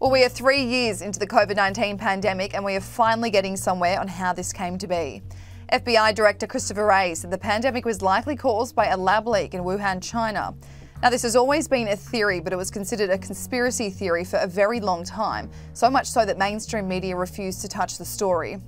Well, we are three years into the COVID 19 pandemic and we are finally getting somewhere on how this came to be. FBI Director Christopher Wray said the pandemic was likely caused by a lab leak in Wuhan, China. Now, this has always been a theory, but it was considered a conspiracy theory for a very long time, so much so that mainstream media refused to touch the story.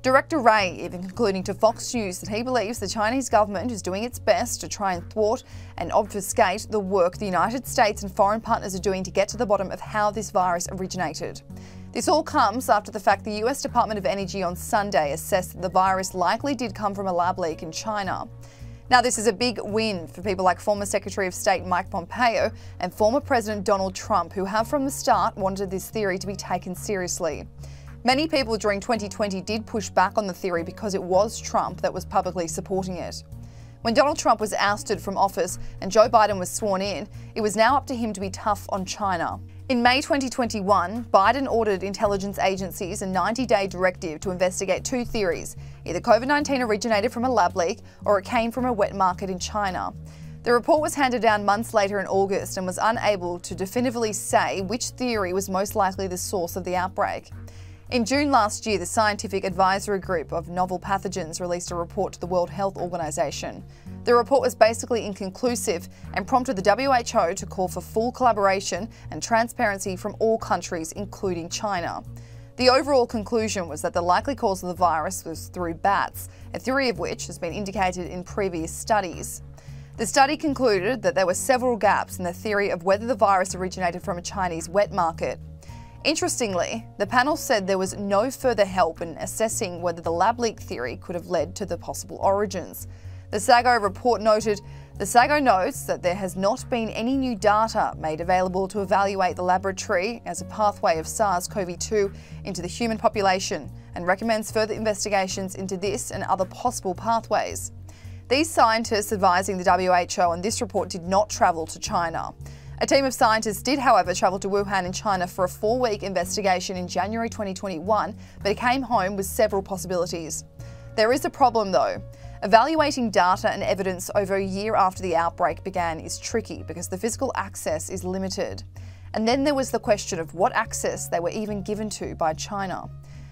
Director Wray even concluding to Fox News that he believes the Chinese government is doing its best to try and thwart and obfuscate the work the United States and foreign partners are doing to get to the bottom of how this virus originated. This all comes after the fact the US Department of Energy on Sunday assessed that the virus likely did come from a lab leak in China. Now, this is a big win for people like former Secretary of State Mike Pompeo and former President Donald Trump, who have from the start wanted this theory to be taken seriously. Many people during 2020 did push back on the theory because it was Trump that was publicly supporting it. When Donald Trump was ousted from office and Joe Biden was sworn in, it was now up to him to be tough on China. In May 2021, Biden ordered intelligence agencies a 90 day directive to investigate two theories either COVID 19 originated from a lab leak or it came from a wet market in China. The report was handed down months later in August and was unable to definitively say which theory was most likely the source of the outbreak. In June last year, the Scientific Advisory Group of Novel Pathogens released a report to the World Health Organization. The report was basically inconclusive and prompted the WHO to call for full collaboration and transparency from all countries, including China. The overall conclusion was that the likely cause of the virus was through bats, a theory of which has been indicated in previous studies. The study concluded that there were several gaps in the theory of whether the virus originated from a Chinese wet market. Interestingly, the panel said there was no further help in assessing whether the lab leak theory could have led to the possible origins. The SAGO report noted the SAGO notes that there has not been any new data made available to evaluate the laboratory as a pathway of SARS CoV 2 into the human population and recommends further investigations into this and other possible pathways. These scientists advising the WHO on this report did not travel to China. A team of scientists did, however, travel to Wuhan in China for a four week investigation in January 2021, but came home with several possibilities. There is a problem though. Evaluating data and evidence over a year after the outbreak began is tricky because the physical access is limited. And then there was the question of what access they were even given to by China.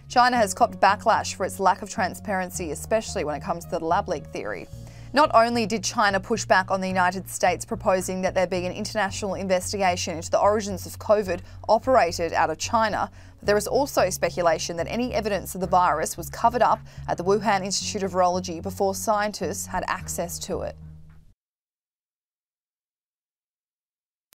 China has copped backlash for its lack of transparency, especially when it comes to the lab leak theory. Not only did China push back on the United States proposing that there be an international investigation into the origins of COVID operated out of China, but there is also speculation that any evidence of the virus was covered up at the Wuhan Institute of Virology before scientists had access to it.